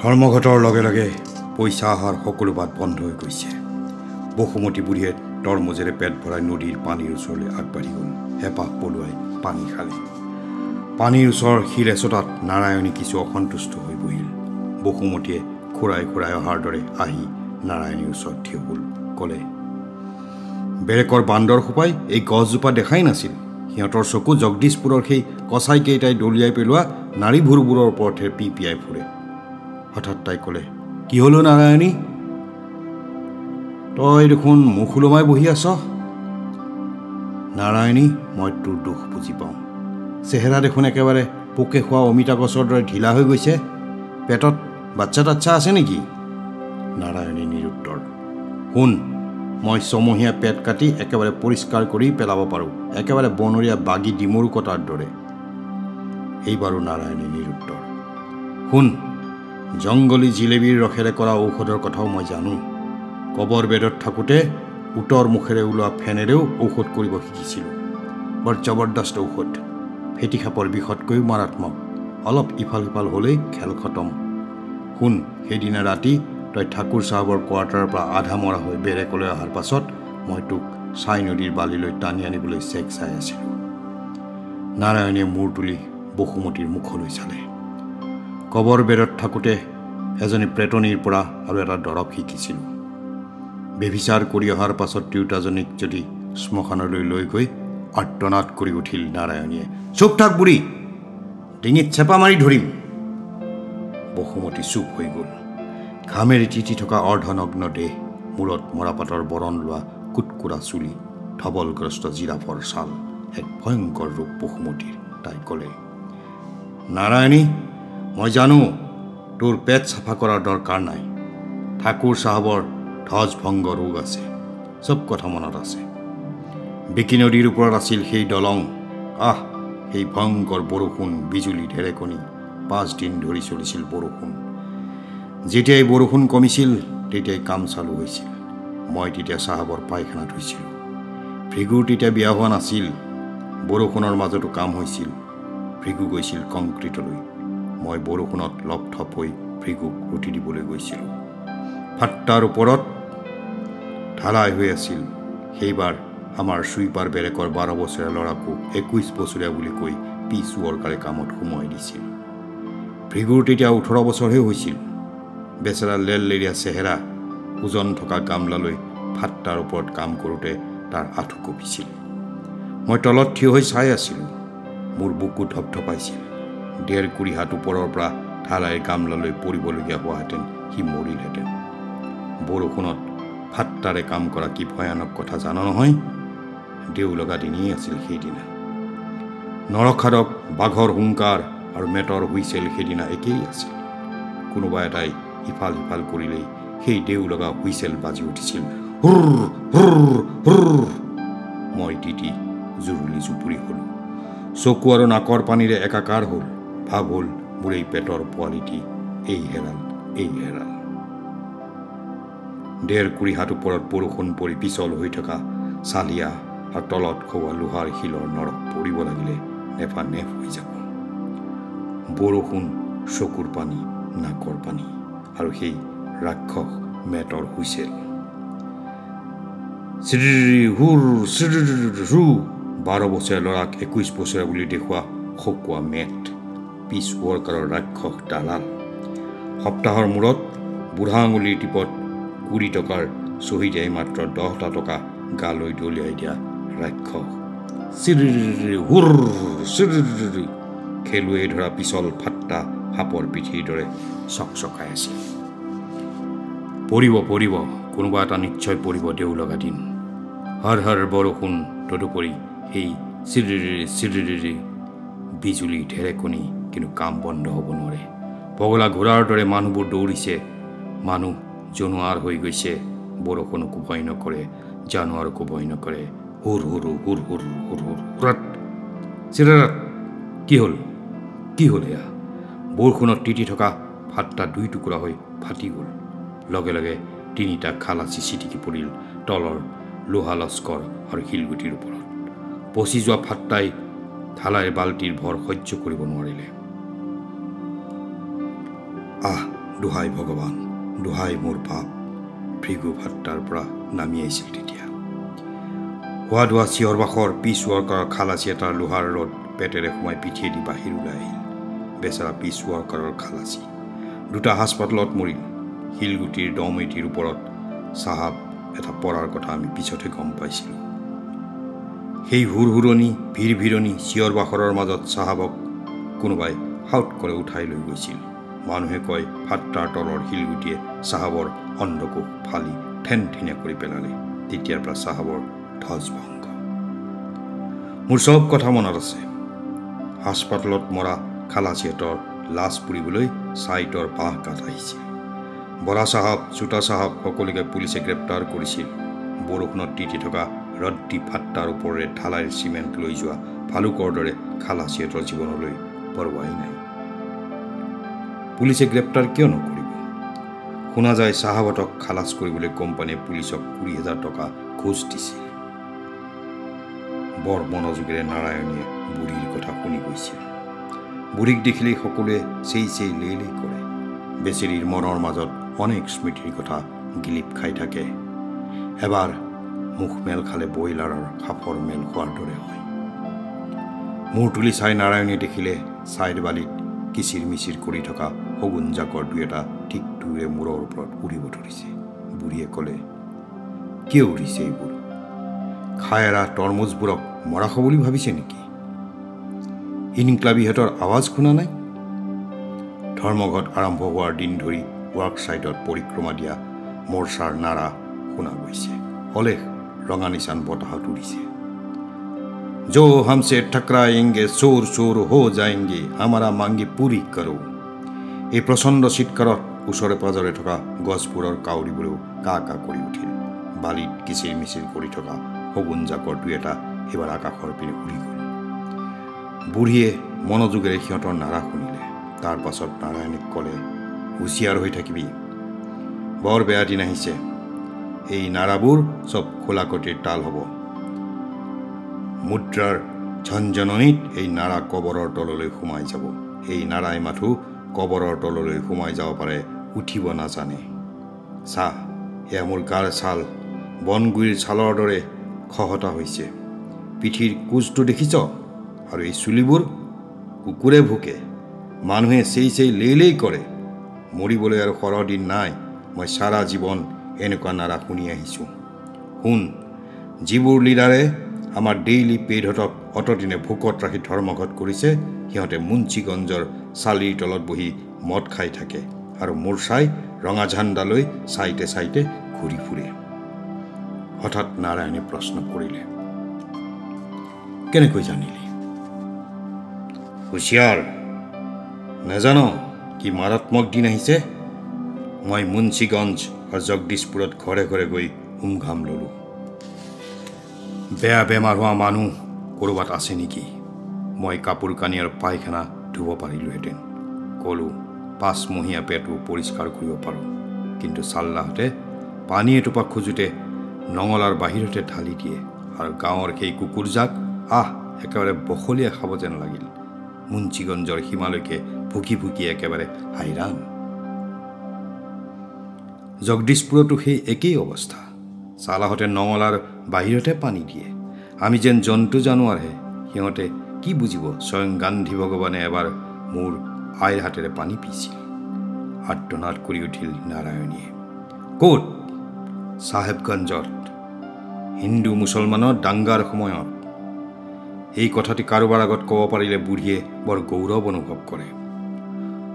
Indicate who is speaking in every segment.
Speaker 1: ধৰ্মঘটৰ লগে লগে পইচা অহাৰ সকলো বাট বন্ধ হৈ গৈছে। বসুমতী বুঢ়ীয়ে তৰমুজেৰে পেট ভৰাই নদীৰ পানীৰ ওচৰলৈ আগবাঢ়ি গ'ল। হেঁপাহ পলুৱাই পানী খালে। পানীৰ ওচৰৰ শিল এচটাত নাৰায়ণী কিছু অসন্তুষ্ট হৈ বহিল। বসুমতীয়ে খুৰাই খুৰাই অহাৰ দৰে আহি নাৰায়ণীৰ ওচৰত থিয় হ'ল। ক'লে বেৰেকৰ বান্দৰ সোপাই এই গছজোপা দেখাই নাছিল। সিহঁতৰ চকু জগদীশপুৰৰ সেই কচাইকেইটাই দলিয়াই পেলোৱা নাৰীভুৰবোৰৰ ওপৰতহে পি পিয়াই ফুৰে। হঠাৎ তাই ক'লে কি হ'লো নাৰায়ণী? তই দেখোন মুখ ওলমাই বহি আছ? নাৰায়ণী মই তোৰ দুখ বুজি পাওঁ। চেহেৰা দেখোন একেবাৰে পোকে খোৱা অমিতা গছৰ দৰে ঢিলা হৈ গৈছে। পেটত বাচ্ছা তাচ্ছা আছে নেকি? নাৰায়ণী নিৰুত্তৰ। শুন মই ছমহীয়া পেট কাটি একেবাৰে পৰিষ্কাৰ কৰি পেলাব পাৰোঁ। একেবাৰে বনৰীয়া বাগি ডিমৰু কটাৰ দৰে। এইবাৰো নাৰায়ণী নিৰুত্তৰ। শুন জংগলী জিলেবীৰ ৰসেৰে কৰা ঔষধৰ কথাও মই জানো। কবৰ বেদত থাকোঁতে উত্তৰ মুখেৰে ওলোৱা ফেনেৰেও ঔষধ কৰিব শিকিছিলোঁ। বৰ জবৰদস্ত ঔষধ। ফেটি সাপৰ বিষতকৈও মাৰাত্মক। অলপ ইফাল সিফাল হ'লেই খেল খতম। শুন সেইদিনা ৰাতি তই ঠাকুৰ চাহাবৰ কোৱাৰ্টাৰৰ পৰা আধা মৰা হৈ বেৰেকলৈ অহাৰ পাছত মই তোক ছাই নদীৰ বালিলৈ টানি আনিবলৈ চেক চাই আছিলোঁ। নাৰায়ণীয়ে মূৰ তুলি বসুমতীৰ মুখলৈ চালে। কবৰ বেৰত থাকোঁতে এজনী প্ৰেটনীৰ পৰা আৰু এটা দৰৱ শিকিছিলোঁ। বেভিচাৰ কৰি অহাৰ পাছত তিৰোতাজনীক যদি শ্মশানলৈ লৈ গৈ আৰ্তনাদ কৰি উঠিল নাৰায়ণীয়ে চুপ থাক বুঢ়ী ডিঙিত চেপা মাৰি ধৰিম। বসুমতী চুপ হৈ গ'ল। ঘামেৰে তিতি থকা অৰ্ধনগ্ন দেহ মূৰত মৰাপাতৰ বৰণ লোৱা কুটকুৰা চুলি ধবলগ্ৰস্ত জিৰাফৰ ছাল এক ভয়ংকৰ ৰূপ বসুমতীৰ। তাই ক'লে নাৰায়ণী মই জানো তোৰ পেট চাফা কৰাৰ দৰকাৰ নাই। ঠাকুৰ চাহাবৰ ধ্বজভংগ ৰোগ আছে চব কথা মনত আছে। বিকি নদীৰ ওপৰত আছিল সেই দলং আহ সেই ভয়ংকৰ বৰষুণ বিজুলী ঢেৰেকণি পাঁচদিন ধৰি চলিছিল বৰষুণ। যেতিয়াই বৰষুণ কমিছিল তেতিয়াই কাম চালু হৈছিল। মই তেতিয়া চাহাবৰ পায়খানাত হৈছিলোঁ। ভৃগুৰ তেতিয়া বিয়া হোৱা নাছিল। বৰষুণৰ মাজতো কাম হৈছিল। ভৃগু গৈছিল কংক্ৰিটলৈ। মই বৰষুণত লপথপ হৈ ভৃগুক ৰুটি দিবলৈ গৈছিলোঁ। ফাট্টাৰ ওপৰত ঢালাই হৈ আছিল। সেইবাৰ আমাৰ চুইপাৰ বেৰেকৰ বাৰ বছৰীয়া ল'ৰাকো একৈছ বছৰীয়া বুলি কৈ পি চুৱৰকাৰে কামত সোমোৱাই দিছিল। ভৃগুৰ তেতিয়া ওঠৰ বছৰহে হৈছিল। বেচেৰা লেৰলেৰীয়া চেহেৰা ওজন থকা গামলালৈ ফাট্টাৰ ওপৰত কাম কৰোঁতে তাৰ আঁঠু কঁপিছিল। মই তলত থিয় হৈ চাই আছিলোঁ। মোৰ বুকু ধপধপাইছিল। ডেৰ কুৰি হাত ওপৰৰ পৰা ঢালাইৰ গামলালৈ পৰিবলগীয়া হোৱাহেঁতেন সি মৰিলহেঁতেন। বৰষুণত ফাট্টাৰে কাম কৰা কি ভয়ানক কথা জান নহয়? দেউ লগা দিনেই আছিল সেইদিনা। নৰখাদক বাঘৰ হুংকাৰ আৰু মেটৰ হুইচেল সেইদিনা একেই আছিল। কোনোবা এটাই ইফাল সিফাল কৰিলেই সেই দেউ লগা হুইচেল বাজি উঠিছিল। হুৰ হুৰ হুৰ। মই তিতি জুৰুলি জুপুৰি হ'লোঁ। চকু আৰু নাকৰ পানীৰে একাকাৰ হ'ল। হ'ল মোৰ এই পেটৰ পোৱালিটি এই হেৰাল এই হেৰাল। ডেৰ কুৰি হাত ওপৰত বৰষুণ পৰি পিছল হৈ থকা চালিয়া আৰু তলত খোৱা লোহাৰ শিলৰ নৰক পৰিব লাগিলে নেফা নেফ হৈ যাব। বৰষুণ চকুৰ পানী নাকৰ পানী আৰু সেই ৰাক্ষস মেটৰ হুইচেল। হুৰ শ্ৰী বাৰ বছৰীয়া ল'ৰাক একৈছ বছৰীয়া বুলি দেখুওৱা সকুৱা মেট। পিছ ৱৰ্কাৰৰ ৰাক্ষস দালাল। সপ্তাহৰ মূৰত বুঢ়া আঙুলিৰ টিপত কুৰি টকাৰ চহী দিয়াই মাত্ৰ দহটা টকা গালৈ দলিয়াই দিয়া ৰাক্ষস। চিৰি চিৰি খেলুৱৈ ধৰা পিছল ফাট্টা সাপৰ পিঠিৰ দৰে চকচকাই আছিল। পৰিব পৰিব কোনোবা এটা নিশ্চয় পৰিব দেউ লগা দিন। হৰ হৰ বৰষুণ তদুপৰি সেই চিৰিৰি চিৰিৰি বিজুলী ঢেৰেকণি কিন্তু কাম বন্ধ হ'ব নোৱাৰে। পগলা ঘোঁৰাৰ দৰে মানুহবোৰ দৌৰিছে। মানুহ জনোৱাৰ হৈ গৈছে। বৰষুণকো ভয় নকৰে জানুৱাৰকো ভয় নকৰে। হুৰ হুৰু হুৰ হুৰ হুৰ হুৰ। হুৰাত চিৰাৰাত কি হ'ল? কি হ'ল এয়া? বৰষুণত তিতি থকা ফাট্টা দুই টুকুৰা হৈ ফাটি গ'ল। লগে লগে তিনিটা খালাচি চিটিকি পৰিল তলৰ লোহা লস্কৰ আৰু শিলগুটিৰ ওপৰত। পচি যোৱা ফাট্টাই ঢালাই বাল্টিৰ ভৰ সহ্য কৰিব নোৱাৰিলে। আহ দোহাই ভগৱান দোহাই মোৰ পাপ। ভৃগু ভাত্তাৰ পৰা নামি আহিছিল তেতিয়া। হোৱা দোৱা চিঞৰ বাখৰ পিছ ৱৰ্কাৰৰ খালাচী এটাৰ লোহাৰ ৰদ পেটেৰে সোমাই পিঠিয়েদি বাহিৰ ওলাই আহিল। বেচেৰা পিছ ৱৰ্কাৰৰ খালাচী। দুটা হাস্পাতালত মৰিল। শিলগুটিৰ দম এটিৰ ওপৰত চাহাব এটা পৰাৰ কথা আমি পিছতহে গম পাইছিলোঁ। সেই হুৰ হুৰণি ভিৰ ভিৰণি চিঞৰ বাখৰৰ মাজত চাহাবক কোনোবাই হাউট কৰে উঠাই লৈ গৈছিল। মানুহে কয় ফাট্টাৰ তলৰ শিলগুটিয়ে চাহাবৰ অন্ধকোষ ফালি ঠেন ঠেনে কৰি পেলালে। তেতিয়াৰ পৰা চাহাবৰ ধ্বজভংগ মোৰ চব কথা মনত আছে। হাস্পাতালত মৰা খালাচীহঁতৰ লাজ পুৰিবলৈ ছাইটৰ বাঁহ কাঠ আহিছিল। বৰা চাহাব চোতা চাহাব সকলোকে পুলিচে গ্ৰেপ্তাৰ কৰিছিল। বৰষুণত তিতি থকা ৰদ্দি ফাট্টাৰ ওপৰেৰে ঢালাই চিমেণ্ট লৈ যোৱা ভালুকৰ দৰে খালাচীহঁতৰ জীৱনলৈ পৰৱাই নাই। পুলিচে গ্ৰেপ্তাৰ কিয় নকৰিব? শুনা যায় চাহাবতক খালাচ কৰিবলৈ কোম্পানীয়ে পুলিচক কুৰি হাজাৰ টকা ঘোচ দিছিল বৰ মনোযোগেৰে নাৰায়ণীয়ে বুঢ়ীৰ কথা শুনি গৈছিল বুঢ়ীক দেখিলেই সকলোৱে চেই চেই লে লে কৰে। বেচেৰীৰ মনৰ মাজত অনেক স্মৃতিৰ কথা গিলিপ খাই থাকে। এবাৰ মুখ মেল খালে ব্ৰইলাৰৰ সাপৰ মেল খোৱাৰ দৰে হয়। মূৰ তুলি চাই নাৰায়ণীয়ে দেখিলে ছাইড বালিত কিচিৰ মিচিৰ কৰি থকা শগুন জাকৰ দুই এটা ঠিক দূৰে মূৰৰ ওপৰত উৰিব ধৰিছে বুঢ়ীয়ে ক'লে কিয় উৰিছে এইবোৰ খাই এৰা তৰমুজবোৰক মৰাশ বুলি ভাবিছে নেকি ইনক্লাবিহঁতৰ আৱাজ শুনা নাই ধৰ্মঘট আৰম্ভ হোৱাৰ দিন ধৰি ৱাৰ্ক ছাইটত পৰিক্ৰমা দিয়া মৰ্চাৰ নাৰা শুনা গৈছে অলেখ ৰঙা নিচান বতাহত উৰিছে जो हमसे टकराएंगे চোৰ চোৰ हो जाएंगे हमारा মাংগি পুৰি কৰো এই প্ৰচণ্ড চিৎকাৰত ওচৰে পাজৰে থকা গছবোৰৰ কাউৰীবোৰেও কা কা কৰি উঠিল। বালিত কিচিৰ মিচিৰ কৰি থকা শগুন জাকৰ দুই এটা এইবাৰ আকাশৰ পিনে উৰি গ'ল। বুঢ়ীয়ে মনোযোগেৰে সিহঁতৰ নাৰা শুনিলে। তাৰ পাছত নাৰায়ণীক ক'লে হুঁচিয়াৰ হৈ থাকিবি। বৰ বেয়া দিন আহিছে। এই নাৰাবোৰ চব খোলাকটিৰ তাল হ'ব। মুদ্ৰাৰ ঝনঝননিত এই নাৰা কবৰৰ তললৈ সোমাই যাব। এই নাৰাই মাথো কবৰৰ তললৈ সোমাই যাব পাৰে উঠিব নাজানে। চাহ এয়া মোৰ গাৰ ছাল বনগুৰিৰ ছালৰ দৰে খহটা হৈছে। পিঠিৰ কোচটো দেখিছ? আৰু এই চুলিবোৰ? কুকুৰে ভোকে। মানুহে চেই চেই লেইলেই কৰে। মৰিবলৈ আৰু সৰহ দিন নাই। মই চাৰা জীৱন এনেকুৱা নাৰা শুনি আহিছোঁ। শুন যিবোৰ লিডাৰে আমাৰ ডেইলি পেইডহঁতক অতদিনে ভোকত ৰাখি ধৰ্মঘট কৰিছে সিহঁতে মুন্সীগঞ্জৰ চালিৰ তলত বহি মদ খাই থাকে আৰু মোৰ চাই ৰঙা ঝাণ্ডা লৈ চাইতে চাইতে ঘূৰি ফুৰে। হঠাৎ নাৰায়ণে প্ৰশ্ন কৰিলে কেনেকৈ জানিলি? হুঁচিয়াৰ। নেজান কি মাৰাত্মক দিন আহিছে? মই মুন্সীগঞ্জ আৰু জগদীশপুৰত ঘৰে ঘৰে গৈ উমঘাম ল'লোঁ। বেয়া বেমাৰ হোৱা মানুহ ক'ৰবাত আছে নেকি? মই কাপোৰ কানি আৰু পায়খানা ধুব পাৰিলোহেঁতেন। ক'লোঁ পাঁচমহীয়া পেটটো পৰিষ্কাৰ কৰিব পাৰোঁ। কিন্তু চাল্লাহঁতে পানী এটোপা খোজোতে নঙলাৰ বাহিৰতে ঢালি দিয়ে আৰু গাঁৱৰ সেই কুকুৰজাক আহ একেবাৰে বখলীয়া খাব যেন লাগিল। মুন্সীগঞ্জৰ সীমালৈকে ভুকি ভুকি একেবাৰে হাইৰাণ। জগদীশপুৰতো সেই একেই অৱস্থা। চালাহঁতে নঙলাৰ বাহিৰতে পানী দিয়ে। আমি যেন জন্তু জানোৱাৰহে সিহঁতে কি বুজিব? স্বয়ং গান্ধী ভগৱানে এবাৰ মোৰ আইৰ হাতেৰে পানী পিছিল। আৰ্তনাদ কৰি উঠিল নাৰায়ণীয়ে। ক'ত? চাহেবগঞ্জত। হিন্দু মুছলমানৰ দাংগাৰ সময়ত। এই কথাটি কাৰোবাৰ আগত ক'ব পাৰিলে বুঢ়ীয়ে বৰ গৌৰৱ অনুভৱ কৰে।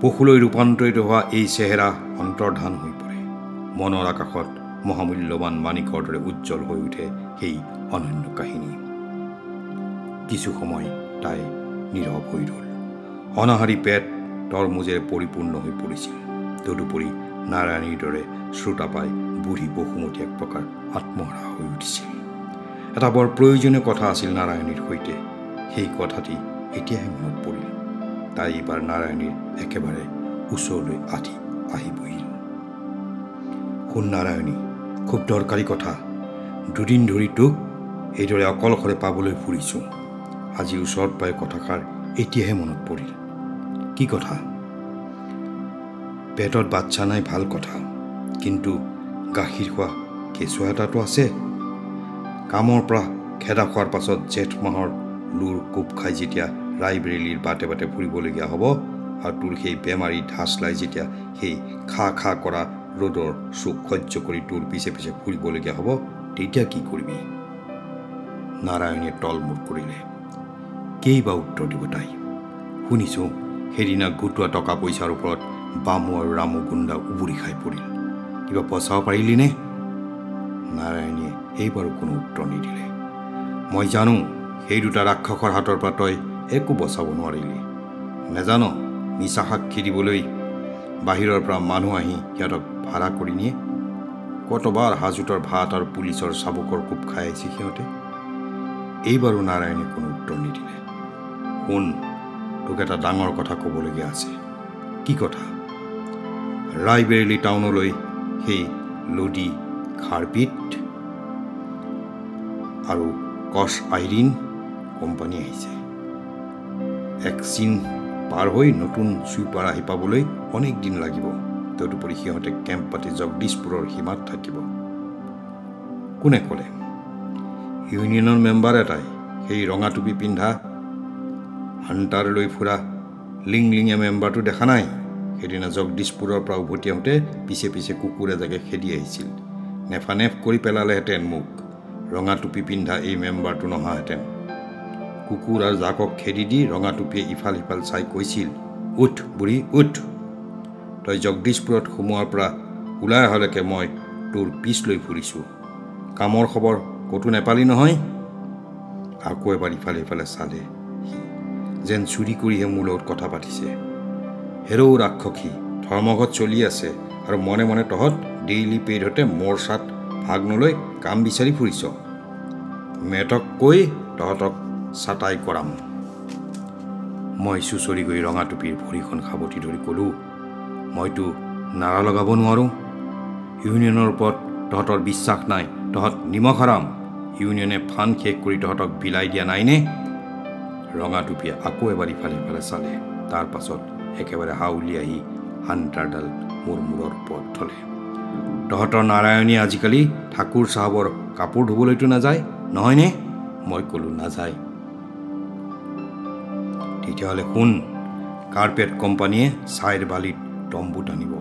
Speaker 1: পশুলৈ ৰূপান্তৰিত হোৱা এই চেহেৰা অন্তৰ্ধান হৈ পৰে। মনৰ আকাশত মহামূল্যৱান মাণিকৰ দৰে উজ্জ্বল হৈ উঠে সেই অনন্য কাহিনী। কিছু সময় তাই নীৰৱ হৈ ৰ'ল। অনাহাৰী পেট তৰমুজেৰে পৰিপূৰ্ণ হৈ পৰিছিল। তদুপৰি নাৰায়ণীৰ দৰে শ্ৰোতা পাই বুঢ়ী বসুমতী এক প্ৰকাৰ আত্মহাৰা হৈ উঠিছিল। এটা বৰ প্ৰয়োজনীয় কথা আছিল নাৰায়ণীৰ সৈতে। সেই কথাটি এতিয়াহে মনত পৰিল। তাই এইবাৰ নাৰায়ণীৰ একেবাৰে ওচৰলৈ আঠি আহি বহিল শুন নাৰায়ণী খুব দৰকাৰী কথা। দুদিন ধৰি তোক এইদৰে অকলশৰে পাবলৈ ফুৰিছোঁ। আজি ওচৰত পাই কথাষাৰ এতিয়াহে মনত পৰিল। কি কথা? পেটত বাচ্চা নাই ভাল কথা। কিন্তু গাখীৰ খোৱা কেঁচুৱা এটাতো আছে। কামৰ পৰা খেদা খোৱাৰ পাছত জেঠ মাহৰ লুৰ কোব খাই যেতিয়া ৰাইবেৰেলিৰ বাটে বাটে ফুৰিবলগীয়া হ'ব আৰু তোৰ সেই বেমাৰী ঢাচলাই যেতিয়া সেই খা খা কৰা ৰ'দৰ চুক সহ্য কৰি তোৰ পিছে পিছে ফুৰিবলগীয়া হ'ব তেতিয়া কি কৰিবি নাৰায়ণে তলমূৰ কৰিলে কেইবা উত্তৰ দিব তাই? শুনিছোঁ সেইদিনা গোটোৱা টকা পইচাৰ ওপৰত বামু আৰু ৰামু গুণ্ডা উবুৰি খাই পৰিল। কিবা বচাব পাৰিলিনে নাৰায়ণীয়ে এইবাৰো কোনো উত্তৰ নিদিলে। মই জানো সেই দুটা ৰাক্ষসৰ হাতৰ পৰা তই একো বচাব নোৱাৰিলি। নেজান মিছা সাক্ষী দিবলৈ বাহিৰৰ পৰা মানুহ আহি সিহঁতক ভাড়া কৰি নিয়ে। কতবাৰ হাজোতৰ ভাত আৰু পুলিচৰ চাবুকৰ কোব খাই আহিছে সিহঁতে। এইবাৰো নাৰায়ণে কোনো উত্তৰ নিদিলে। শুন তোক এটা ডাঙৰ কথা ক'বলগীয়া আছে। কি কথা? ৰাইবেৰেলি টাউনলৈ সেই লডি খাৰপিত আৰু কচ আইৰিন কোম্পানী আহিছে। একচিন পাৰ হৈ নতুন চুইপাৰ আহি পাবলৈ অনেক দিন লাগিব। তদুপৰি সিহঁতে কেম্প পাতি জগদীশপুৰৰ সীমাত থাকিব। কোনে ক'লে? ইউনিয়নৰ মেম্বাৰ এটাই সেই ৰঙা টুপি পিন্ধা। হাণ্টাৰ লৈ ফুৰা লিং লিঙীয়া মেম্বাৰটো দেখা নাই। সেইদিনা জগদীশপুৰৰ পৰা উভতি আহোঁতে পিছে পিছে কুকুৰ এজাকে খেদি আহিছিল। নেফানেফ কৰি পেলালেহেঁতেন মোক ৰঙা টুপি পিন্ধা এই মেম্বাৰটো নহাহেঁতেন কুকুৰ আৰু জাকক খেদি দি ৰঙা টুপিয়ে ইফাল সিফাল চাই কৈছিল উঠ বুঢ়ী উঠ। তই জগদীশপুৰত সোমোৱাৰ পৰা ওলাই অহালৈকে মই তোৰ পিছ লৈ ফুৰিছোঁ। কামৰ খবৰ ক'তো নেপালি নহয়। আকৌ এবাৰ ইফালে সিফালে চালে যেন চুৰি কৰিহে মোৰ লগত কথা পাতিছে। হেৰৌ ৰাক্ষসী ধৰ্মঘট চলি আছে আৰু মনে মনে তহঁত ডেইলি পেইডতে মৰ্চাত ভাগ নলৈ কাম বিচাৰি ফুৰিছ। মেটক কৈ তহঁতক চাটাই কৰাম। মই চুচৰি গৈ ৰঙা টুপিৰ ভৰিখন সাৱটি ধৰি ক'লোঁ মইতো নাৰা লগাব নোৱাৰোঁ। ইউনিয়নৰ ওপৰত তহঁতৰ বিশ্বাস নাই তহঁত নিমখ হাৰাম। ইউনিয়নে ফান শেষ কৰি তহঁতক বিলাই দিয়া নাইনে? ৰঙা টুপিয়ে আকৌ এবাৰ ইফালে সিফালে চালে তাৰ পাছত একেবাৰে হাউলি আহি হাণ্টাৰডাল মোৰ মূৰৰ ওপৰত থলে। তহঁতৰ নাৰায়ণীয়ে আজিকালি ঠাকুৰ চাহাবৰ কাপোৰ ধুবলৈতো নাযায় নহয়নে? মই ক'লোঁ নাযায়। তেতিয়াহ'লে শুন কাৰ্পেট কোম্পানীয়ে ছাইৰ বালিত তম্বুত আনিব।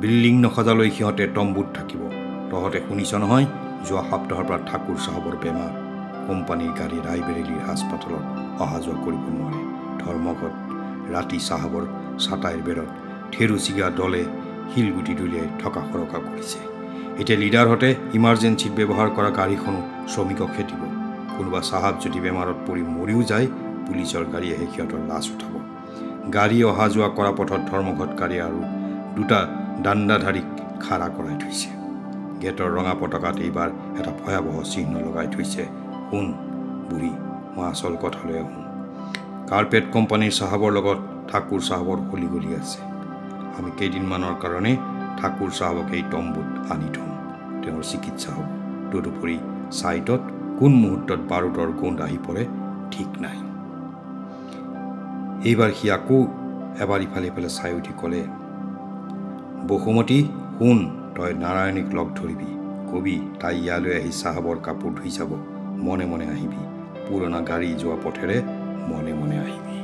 Speaker 1: বিল্ডিং নসজালৈ সিহঁতে তম্বুত থাকিব। তহঁতে শুনিছ নহয় যোৱা সপ্তাহৰ পৰা ঠাকুৰ চাহাবৰ বেমাৰ। কোম্পানীৰ গাড়ী ৰাইবেৰেলিৰ হাস্পাতালত অহা যোৱা কৰিব নোৱাৰে। ধৰ্মঘট ৰাতি চাহাবৰ চাটাইৰ বেৰত থেৰুচিগা দলে শিলগুটি দলিয়াই থকা সৰকা কৰিছে। এতিয়া লিডাৰহঁতে ইমাৰ্জেঞ্চিত ব্যৱহাৰ কৰা গাড়ীখনো শ্ৰমিকক খেতিব কোনোবা চাহাব যদি বেমাৰত পৰি মৰিও যায় পুলিচৰ গাড়ী আহি সিহঁতৰ লাজ উঠাব। গাড়ী অহা যোৱা কৰা পথত ধৰ্মঘটকাৰী আৰু দুটা দাণ্ডাধাৰীক খাৰা কৰাই থৈছে। গেটৰ ৰঙা পতাকাত এইবাৰ এটা ভয়াৱহ চিহ্ন লগাই থৈছে শুন বুঢ়ী মই আচল কথালৈ আহোঁ। কাৰ্পেট কোম্পানীৰ চাহাবৰ লগত ঠাকুৰ চাহাবৰ হলি গলি আছে। আমি কেইদিনমানৰ কাৰণে ঠাকুৰ চাহাবক এই তম্বুত আনি থ'ম। তেওঁৰ চিকিৎসা হ'ব। তদুপৰি ছাইটত কোন মুহূৰ্তত বাৰুদৰ গোন্ধ আহি পৰে ঠিক নাই। এইবাৰ সি আকৌ এবাৰ ইফালে ইফালে চাই উঠি ক'লে বসুমতী শুন তই নাৰায়ণীক লগ ধৰিবি। কবি তাই ইয়ালৈ আহি চাহাবৰ কাপোৰ ধুই যাব। মনে মনে আহিবি। পুৰণা গাড়ী যোৱা পথেৰে মনে মনে আহিবি।